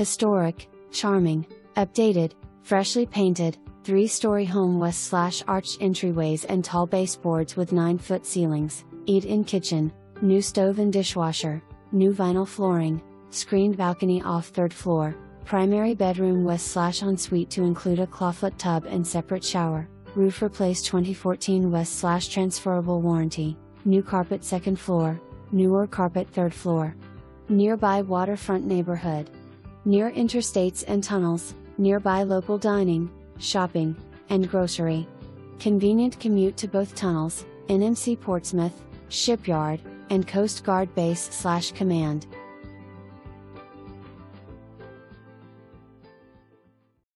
Historic, charming, updated, freshly painted, three story home west slash arched entryways and tall baseboards with 9 foot ceilings, eat in kitchen, new stove and dishwasher, new vinyl flooring, screened balcony off third floor, primary bedroom west slash ensuite to include a clawfoot tub and separate shower, roof replaced 2014 west slash transferable warranty, new carpet second floor, newer carpet third floor. Nearby waterfront neighborhood. Near interstates and tunnels, nearby local dining, shopping, and grocery. Convenient commute to both tunnels, NMC Portsmouth, Shipyard, and Coast Guard Base Command.